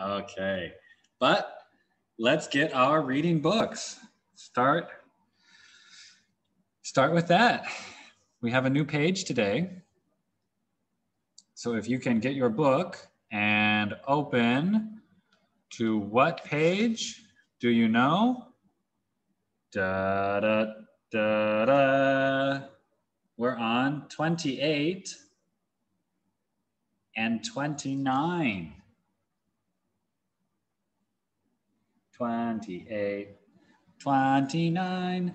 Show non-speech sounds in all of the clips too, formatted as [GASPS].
Okay, but let's get our reading books. Start, start with that. We have a new page today. So if you can get your book and open to what page? Do you know? Da da da da. We're on 28 and 29. 28, 29,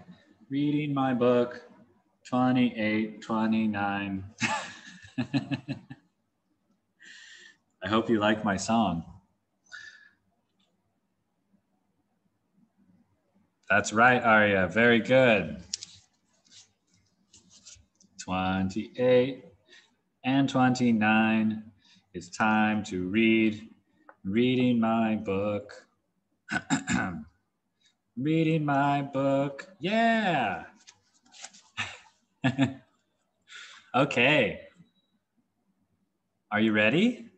reading my book, 28, 29. [LAUGHS] I hope you like my song. That's right, Arya. Very good. 28 and 29. It's time to read. Reading my book. [CLEARS THROAT] Reading my book. Yeah. [LAUGHS] okay. Are you ready?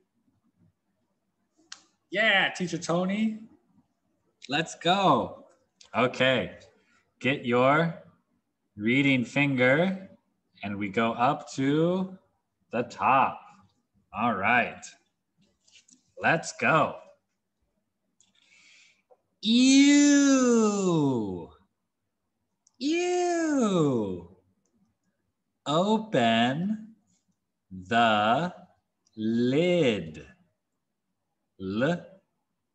Yeah, Teacher Tony. Let's go. Okay. Get your reading finger and we go up to the top. All right. Let's go. Ew. Ew. Open the lid. L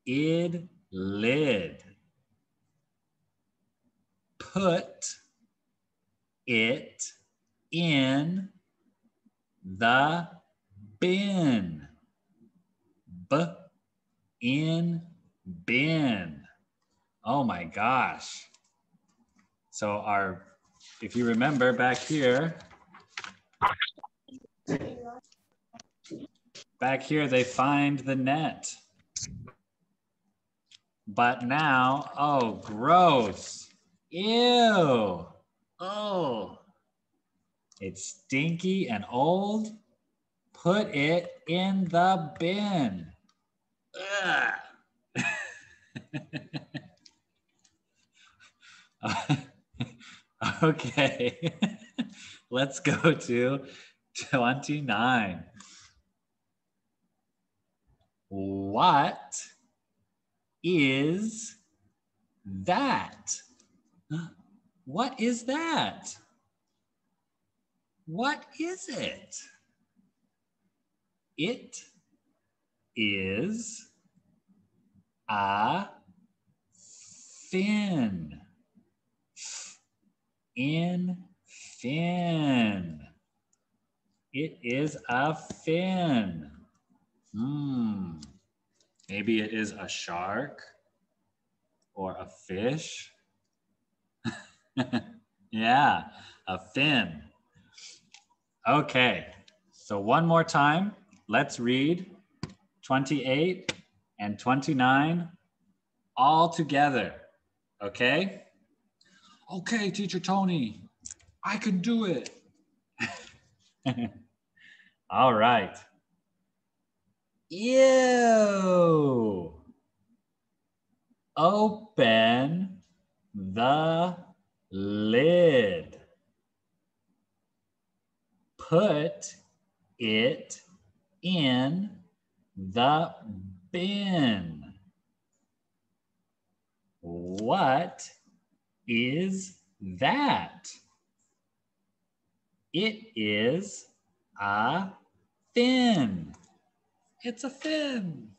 id lid. Put it in the bin. B in bin. Oh my gosh. So our, if you remember back here, back here they find the net. But now, oh, gross. Ew. Oh, it's stinky and old. Put it in the bin. [LAUGHS] okay, [LAUGHS] let's go to 29. What is that? [GASPS] What is that? What is it? It is a fin in fin. It is a fin. Hmm. Maybe it is a shark or a fish. [LAUGHS] yeah, a fin. Okay, so one more time. Let's read 28 and 29 all together. Okay? okay, teacher Tony, I can do it. [LAUGHS] All right. Ew. Open the lid. Put it in the bin. What is that? It is a fin. It's a fin.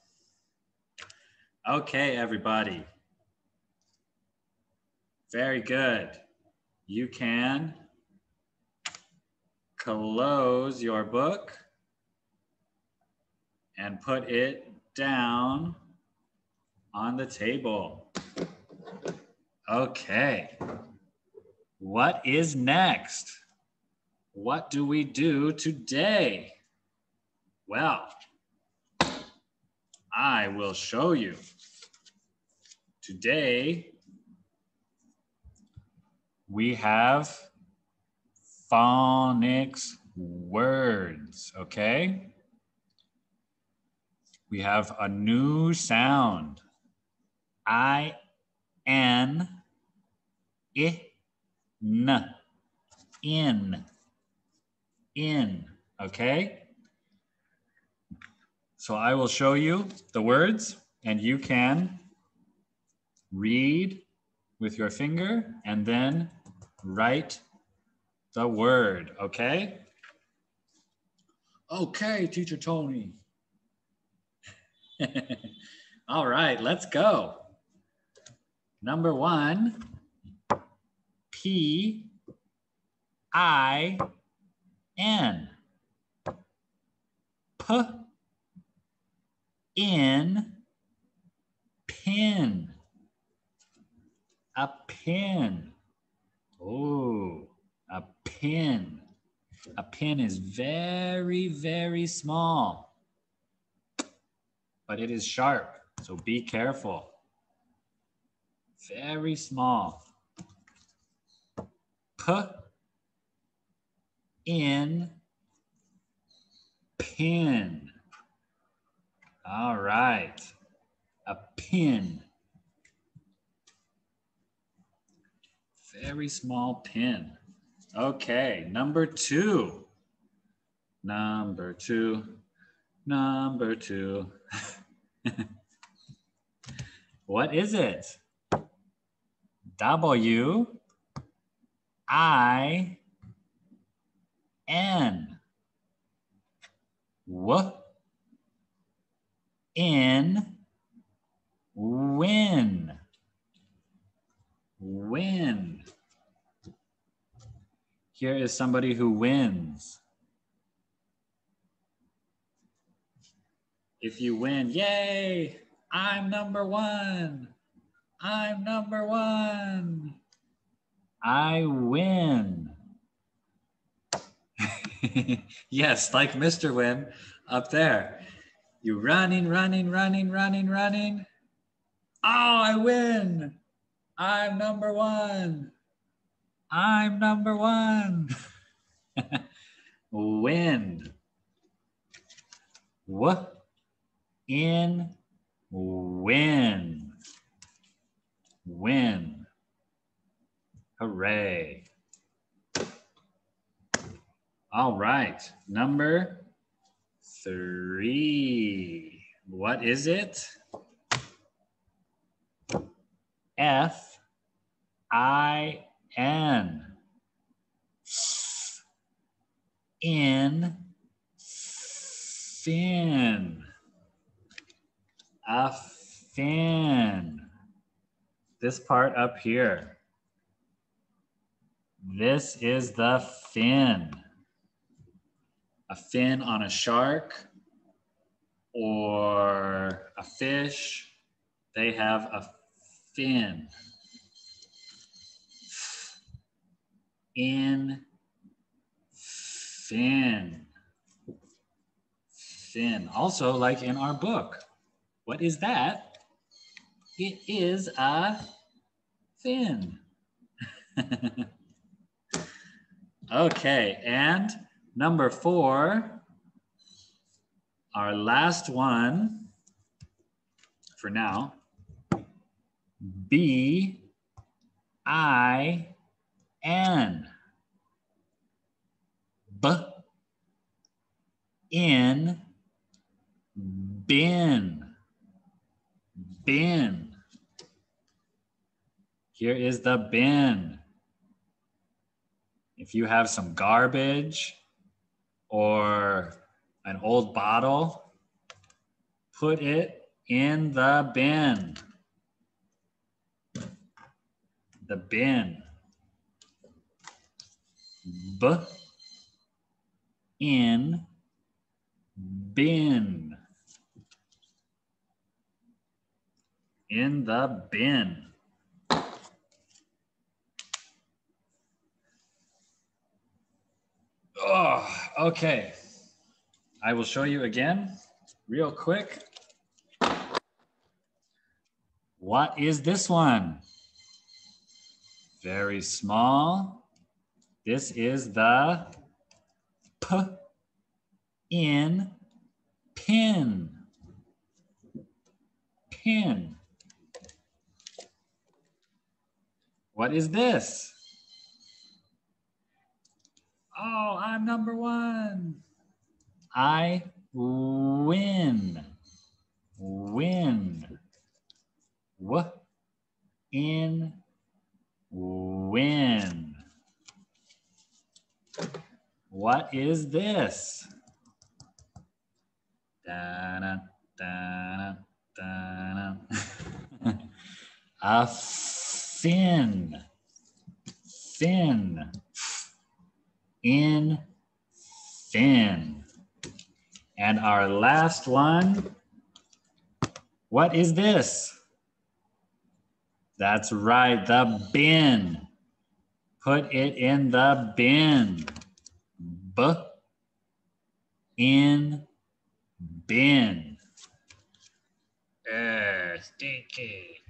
Okay, everybody. Very good. You can close your book and put it down on the table. Okay. What is next? What do we do today? Well, I will show you. Today, we have phonics words, okay? we have a new sound. I N I N in in okay so I will show you the words and you can read with your finger and then write the word okay okay teacher Tony [LAUGHS] all right let's go Number one, P I N. P in pin. A pin. Oh, pin. A pin is very, very small, but it is sharp. So be careful very small. P in pin. All right, a pin. Very small pin. Okay, number two. Number two. Number two. [LAUGHS] what is it? W I N. W in win. Win. Here is somebody who wins. If you win, yay, I'm number one. I'm number one. I win. [LAUGHS] yes, like Mr. Win up there. You running, running, running, running, running. Oh, I win. I'm number one. I'm number one. win. What in win win. Hooray. All right, number three. What is it? F I N. In fin. A fin this part up here. This is the fin. A fin on a shark or a fish, they have a fin. In fin. Fin. Also, like in our book. What is that? It is a fin. [LAUGHS] okay, and number four, our last one for now, B I N. B in bin. Bin. Here is the bin. If you have some garbage or an old bottle, put it in the bin. The bin. B in bin. In the bin. Oh, okay. I will show you again real quick. What is this one? Very small. This is the P in pin. pin. What is this? Oh, I'm number one. I win. Win. W in win. What is this? Da-na, da-na, da-na. [LAUGHS] A fin. Fin. In fin. And our last one, what is this? That's right, the bin. Put it in the bin. B in bin. Uh, stinky.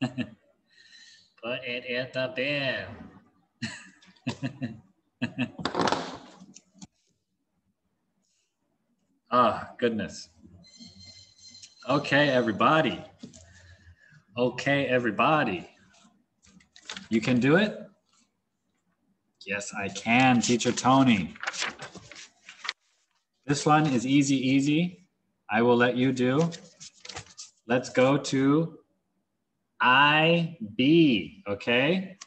[LAUGHS] Put it in the bin. oh, [LAUGHS] goodness. Okay, everybody. Okay, everybody. You can do it? Yes, I can, Teacher Tony. This one is easy, easy. I will let you do. Let's go to IB, okay?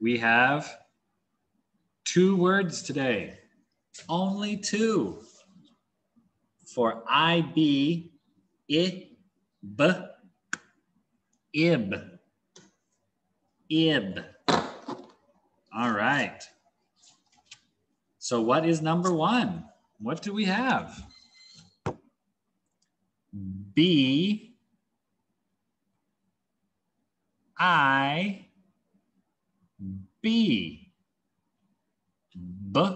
We have two words today, only two. For IB, it, b, ib, ib. All right. So what is number one? What do we have? B, I, B, B,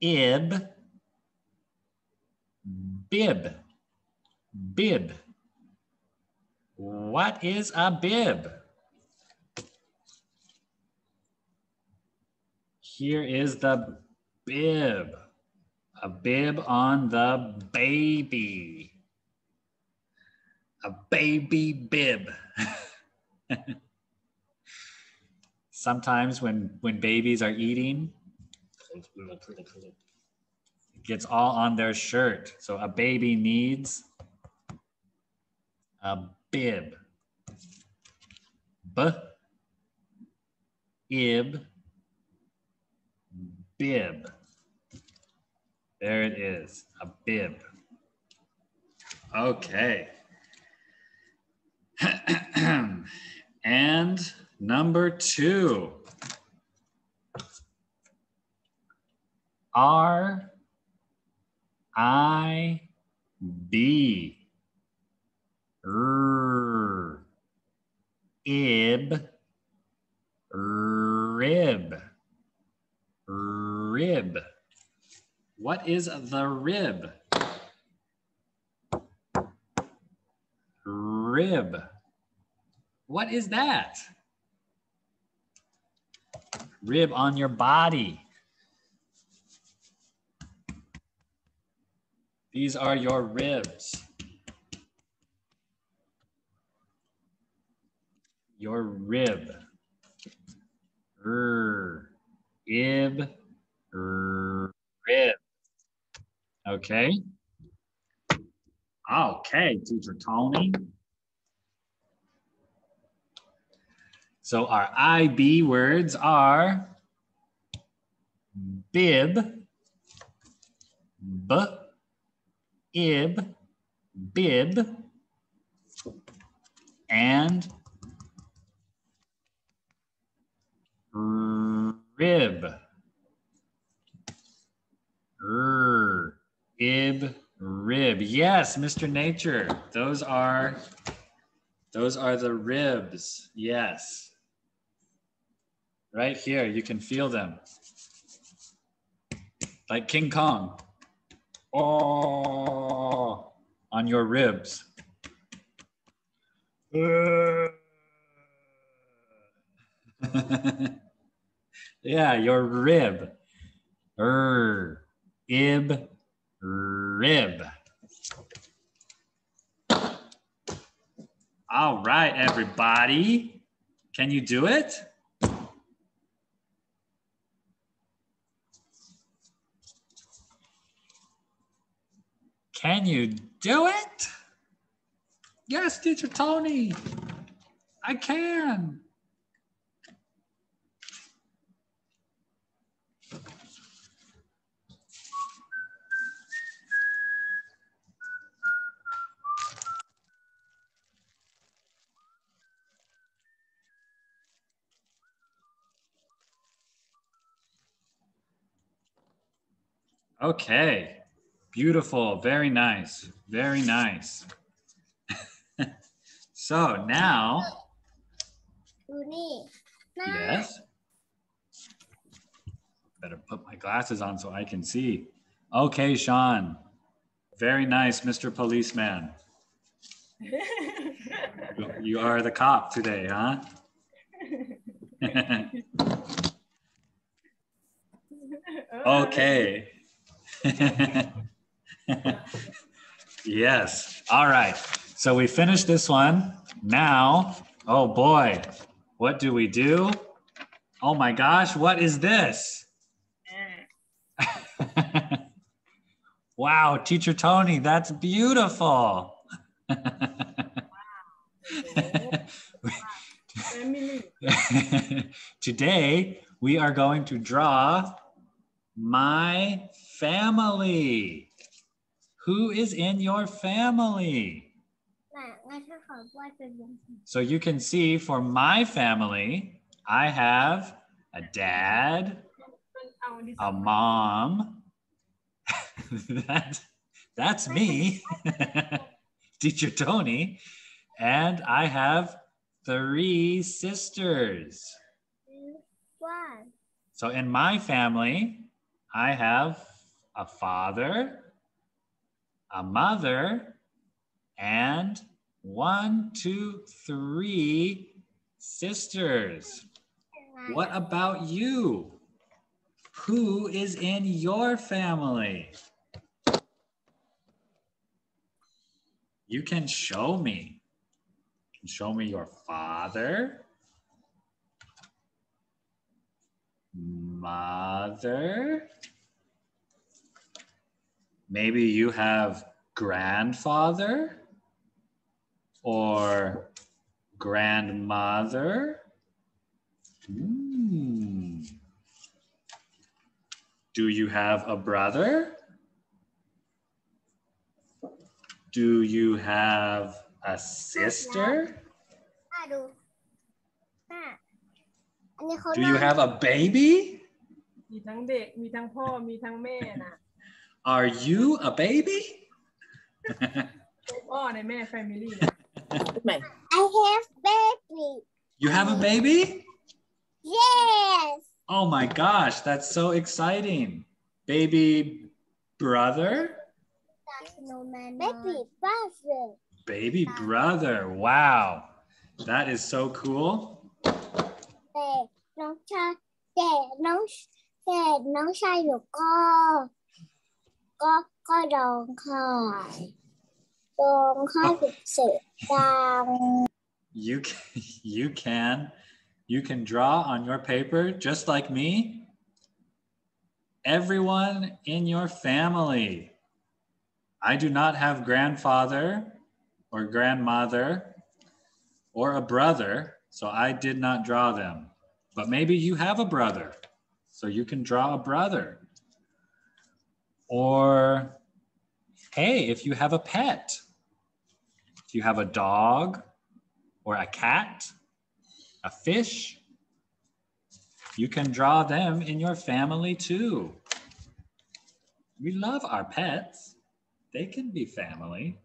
ib, bib, bib. What is a bib? Here is the bib. A bib on the baby. A baby bib. [LAUGHS] Sometimes when, when babies are eating, it gets all on their shirt. So a baby needs a bib. B, ib, bib. There it is, a bib. Okay. [CLEARS THROAT] and number two. R I B R ib rib rib. What is the rib? Rib. What is that? Rib on your body. These are your ribs. Your rib. R, ib, rib. Okay. Okay, teacher Tony. So our IB words are bib, b, ib, bib, and rib. R, ib, rib. Yes, Mr. Nature. Those are those are the ribs. Yes. Right here, you can feel them. Like King Kong. Oh, on your ribs. [LAUGHS] Yeah, your rib. Er, ib, rib. All right, everybody. Can you do it? Can you do it? Yes, teacher Tony. I can. Okay. Beautiful. Very nice. Very nice. [LAUGHS] so now. Yes. Better put my glasses on so I can see. Okay, Sean. Very nice, Mr. Policeman. [LAUGHS] you are the cop today, huh? [LAUGHS] okay yes. All right. So we finished this one. Now, oh boy, what do we do? Oh my gosh, what is this? [LAUGHS] wow, Teacher Tony, that's beautiful. [LAUGHS] Today, we are going to draw my family. Who is in your family? So you can see for my family, I have a dad, a mom. [LAUGHS] that, that's me, [LAUGHS] teacher Tony. And I have three sisters. So in my family, I have a father, a mother, and one, two, three sisters. What about you? Who is in your family? You can show me. You can show me your father, mother Maybe you have grandfather or grandmother. Hmm. Do you have a brother? Do you have a sister? น่าดูน่าอันนี้เขา Do you have a baby? มีทั้งเด็ก มีทั้งพ่อ มีทั้งแม่น[LAUGHS] ะ Are you a baby? on, me family. I have baby. You have a baby? Yes. Oh my gosh, that's so exciting. Baby brother? No, baby brother. Baby brother. Wow. That is so cool. Để nó sai, để nó sai được con. ก็ ก็ก็ร้องไห้ร้องไห้สุดเสียงดัง [LAUGHS] You can, you can you can draw on your paper just like me. Everyone in your family. I do not have grandfather or grandmother or a brother, so I did not draw them. But maybe you have a brother, so you can draw a brother. Or hey, if you have a pet, if you have a dog or a cat, a fish, you can draw them in your family too. We love our pets. They can be family.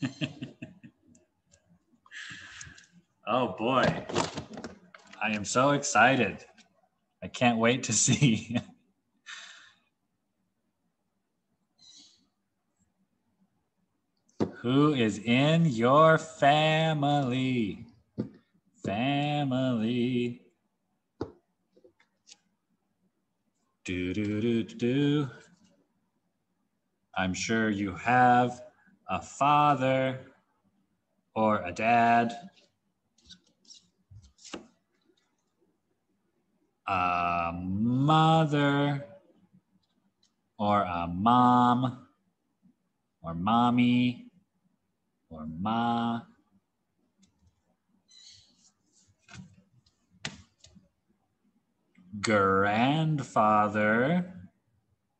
[LAUGHS] oh boy. I am so excited. I can't wait to [LAUGHS] see. Who is in your family? Family. Do do do do. I'm sure you have a father or a dad. A mother or a mom or mommy or ma. Grandfather.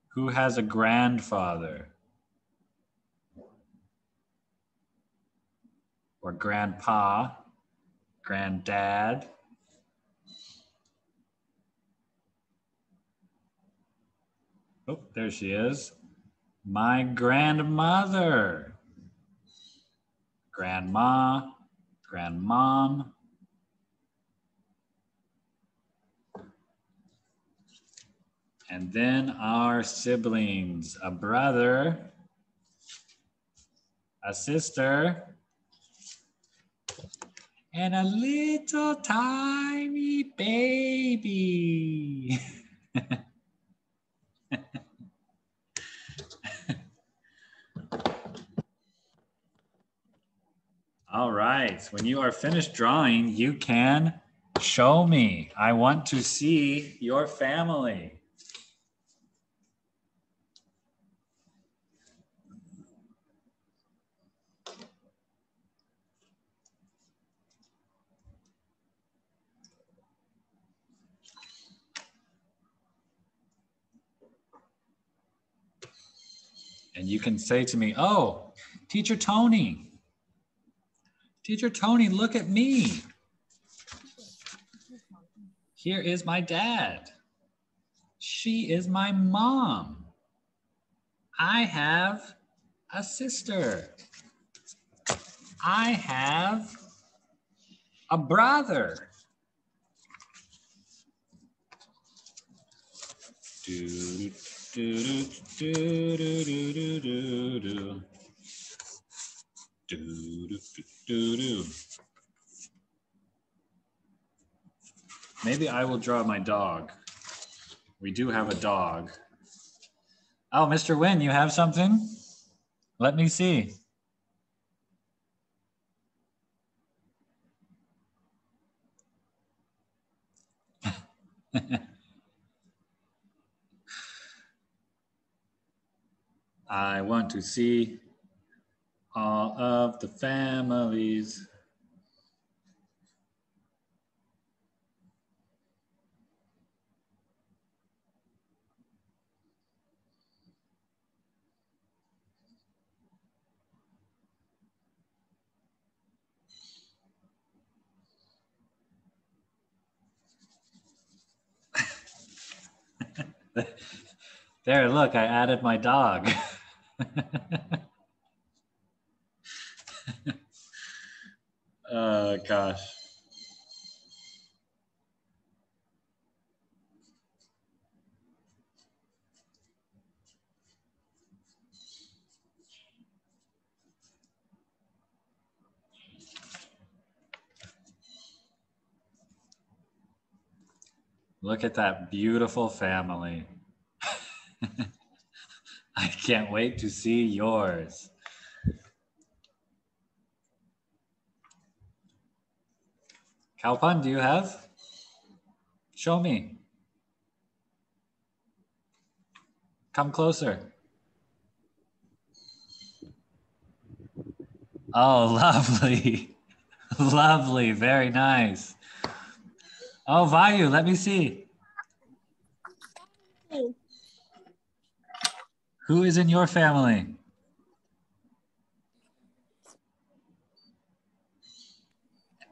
Who has a grandfather? Or grandpa, granddad. Oh, there she is. My grandmother. Grandma, grandmom. And then our siblings, a brother, a sister, and a little tiny baby. [LAUGHS] All right, when you are finished drawing, you can show me. I want to see your family. And you can say to me, oh, teacher Tony, teacher Tony, look at me. Here is my dad. She is my mom. I have a sister. I have a brother. Do, do, do, do, do, do, do, do. Do, do, do, do. Maybe I will draw my dog. We do have a dog. Oh, Mr. Wynn, you have something? Let me see. [LAUGHS] I want to see all of the families. [LAUGHS] there, look, I added my dog. [LAUGHS] oh gosh. Look at that beautiful family. [LAUGHS] I can't wait to see yours. Kalpan, do you have? Show me. Come closer. Oh, [LAUGHS] lovely. lovely. Very nice. Oh, Vayu, let me see. Who is in your family?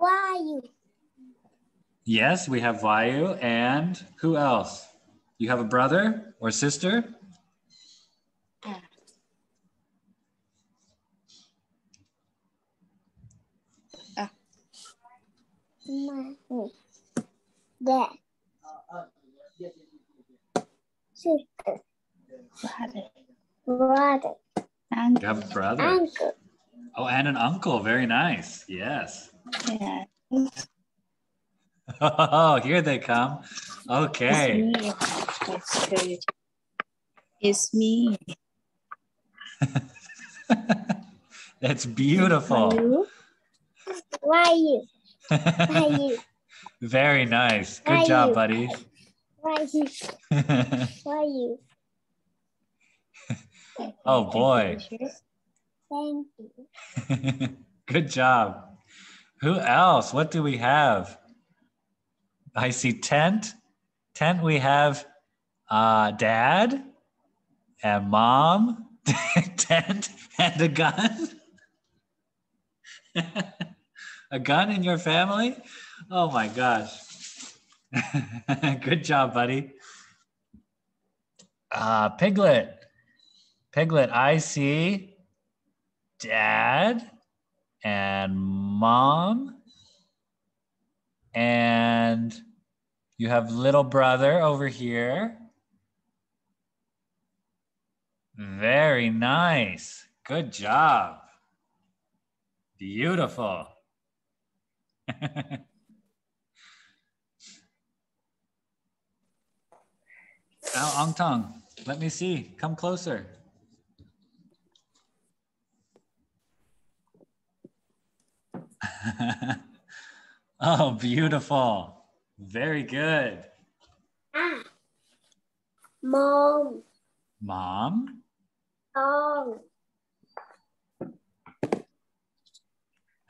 Vayu. Yes, we have Vayu. And who else? You have a brother or sister? Uh, Dad. Uh, sister. Brother. You have a brother. Uncle. Oh, and an uncle. Very nice. Yes. Yeah. Oh, here they come. Okay. It's me. It's good. It's me. [LAUGHS] That's beautiful. you? Why you? Why you? [LAUGHS] Very nice. Why Good job, you? buddy. Why you? Why you? [LAUGHS] oh boy. Thank you. Good job. Who else? What do we have? I see tent. Tent, we have uh, dad and mom, [LAUGHS] tent, and a gun. [LAUGHS] a gun in your family? Oh my gosh. [LAUGHS] Good job, buddy. Uh, Piglet. Piglet, I see dad and mom and you have little brother over here. Very nice. Good job. Beautiful. [LAUGHS] Now, Ong Tong, let me see. Come closer. [LAUGHS] oh, beautiful. Very good. Ah. Mom. Mom, Con.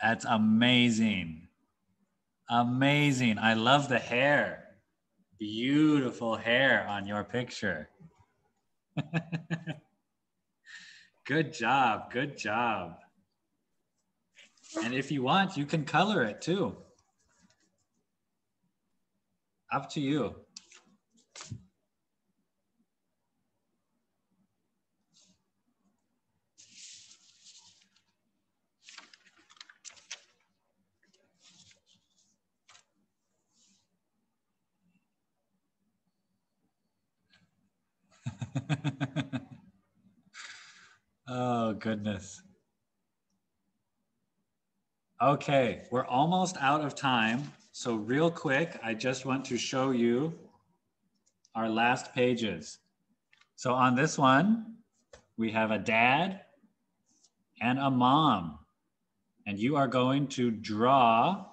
that's amazing. Amazing. I love the hair. Beautiful hair on your picture. [LAUGHS] good job. Good job. And if you want, you can color it too. Up to you. [LAUGHS] oh, goodness. Okay, we're almost out of time. So real quick, I just want to show you our last pages. So on this one, we have a dad and a mom. And you are going to draw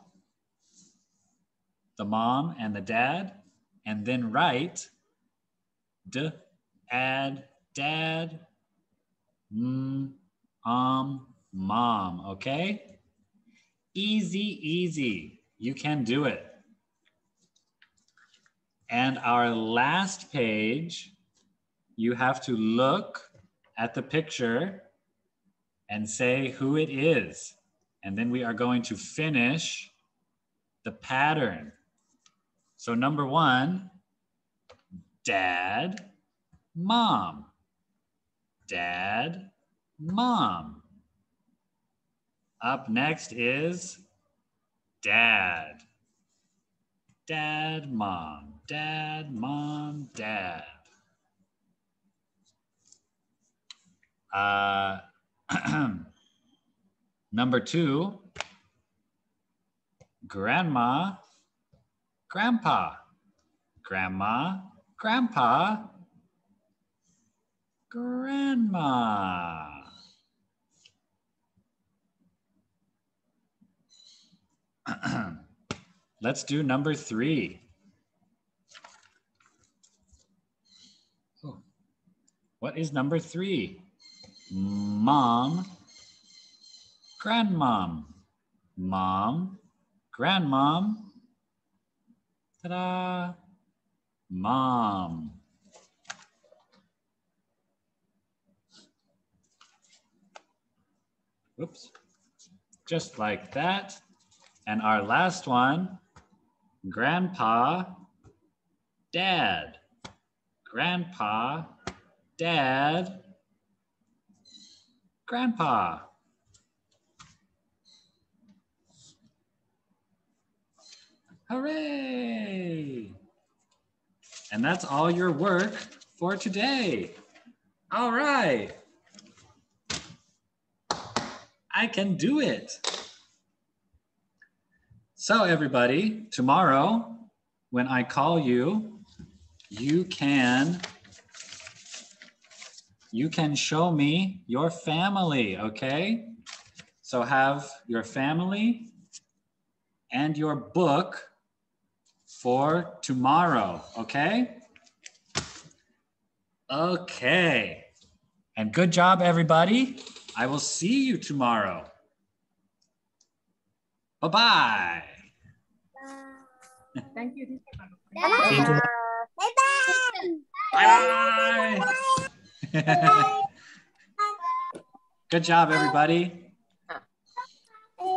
the mom and the dad and then write d, ad, dad, m, um, mom, okay? Easy, easy. You can do it. And our last page, you have to look at the picture and say who it is. And then we are going to finish the pattern. So number one, dad, mom, dad, mom. Up next is dad. Dad, mom, dad, mom, dad. Uh, [CLEARS THROAT] number two, grandma, grandpa, grandma, grandpa, grandma. [CLEARS THROAT] Let's do number three. Oh, What is number three? Mom, grandmom, mom, grandmom, ta-da, mom. Whoops, just like that. And our last one, grandpa, dad, grandpa, dad, grandpa. Hooray! And that's all your work for today. All right. I can do it. So everybody, tomorrow, when I call you, you can you can show me your family, okay? So have your family and your book for tomorrow, okay? Okay. And good job, everybody. I will see you tomorrow. Bye-bye. thank you ที่ก่อน บ๊ายบาย Bye. Good job, everybody.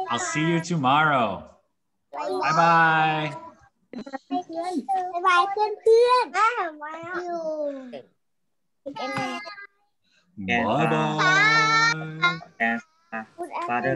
I'll see you tomorrow. Bye bye. บ๊ายบายเพื่อนเพื่อนๆอยู่ Bye bye. พูดอะไร Father